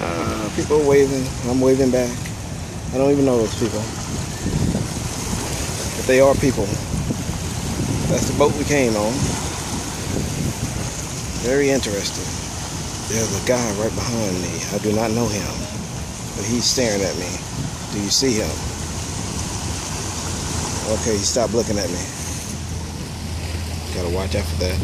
Uh, people waving. I'm waving back. I don't even know those people. But they are people. That's the boat we came on. Very interesting. There's a guy right behind me. I do not know him. But he's staring at me. Do you see him? Okay, he stopped looking at me. Gotta watch out for that.